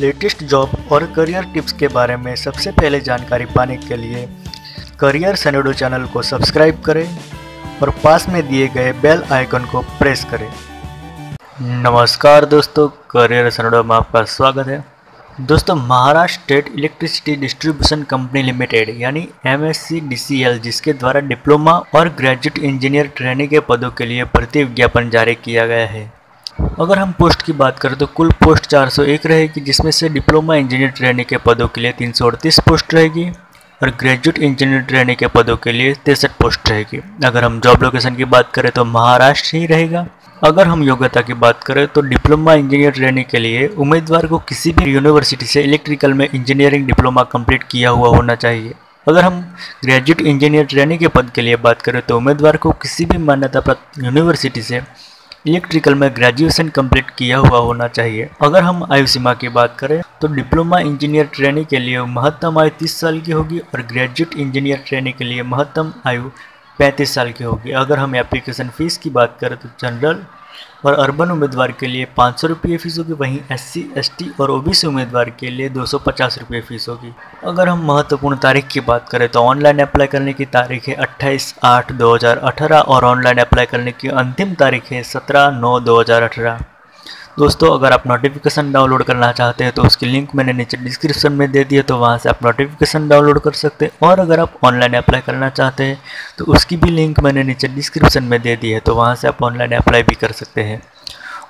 Latest job और career tips के बारे में सबसे पहले जानकारी पाने के लिए करियर सनेडो चैनल को सब्सक्राइब करें और पास में दिए गए बेल आइकन को प्रेस करें। नमस्कार दोस्तों, करियर सनेडो में आपका स्वागत है। दोस्तों, Maharashtra state electricity distribution company limited, यानी एमएससीडीसीएल जिसके द्वारा डिप्लोमा और ग्रेजुएट इंजीनियर ट्रेनिंग के पदों के लिए भर्ती विज्ञापन जारी किया गया है। अगर हम पोस्ट की बात करें तो कुल पोस्ट 401 रहेगी, जिसमें से डिप्लोमा इंजीनियर ट्रेनिंग के पदों के लिए तीन सौ अड़तीस पोस्ट रहेगी और ग्रेजुएट इंजीनियर ट्रेनिंग के पदों के लिए तिरसठ पोस्ट रहेगी। अगर हम जॉब लोकेशन की बात करें तो महाराष्ट्र ही रहेगा। अगर हम योग्यता की बात करें तो डिप्लोमा इंजीनियर ट्रेनिंग के लिए उम्मीदवार को किसी भी यूनिवर्सिटी से इलेक्ट्रिकल में इंजीनियरिंग डिप्लोमा कंप्लीट किया हुआ होना चाहिए। अगर हम ग्रेजुएट इंजीनियर ट्रेनिंग के पद के लिए बात करें तो उम्मीदवार को किसी भी मान्यता प्राप्त यूनिवर्सिटी से इलेक्ट्रिकल में ग्रेजुएशन कंप्लीट किया हुआ होना चाहिए। अगर हम आयु सीमा की बात करें तो डिप्लोमा इंजीनियर ट्रेनिंग के लिए महत्तम आयु तीस साल की होगी और ग्रेजुएट इंजीनियर ट्रेनिंग के लिए महत्तम आयु पैंतीस साल की होगी। अगर हम एप्लीकेशन फ़ीस की बात करें तो जनरल और अर्बन उम्मीदवार के लिए पाँच सौ रुपये फ़ीस होगी वहीं एस सी एस टी और ओ बी सी उम्मीदवार के लिए दो सौ पचास रुपये फ़ीस होगी अगर हम महत्वपूर्ण तारीख की बात करें तो ऑनलाइन अप्लाई करने की तारीख है अट्ठाईस आठ दो हज़ार अठारह और ऑनलाइन अप्लाई करने की अंतिम तारीख है सत्रह नौ दो हज़ार अठारह। दोस्तों, अगर आप नोटिफिकेशन डाउनलोड करना चाहते हैं तो उसकी लिंक मैंने नीचे डिस्क्रिप्शन में दे दी है तो वहाँ से आप नोटिफिकेशन डाउनलोड कर सकते हैं। और अगर आप ऑनलाइन अप्लाई करना चाहते हैं तो उसकी भी लिंक मैंने नीचे डिस्क्रिप्शन में दे दी है तो वहाँ से आप ऑनलाइन अप्लाई भी कर सकते हैं।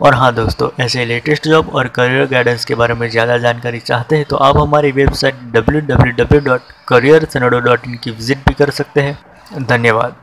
और हाँ दोस्तों, ऐसे लेटेस्ट जॉब और करियर गाइडेंस के बारे में ज़्यादा जानकारी चाहते हैं तो आप हमारी वेबसाइट डब्ल्यू की विज़िट भी कर सकते हैं। धन्यवाद।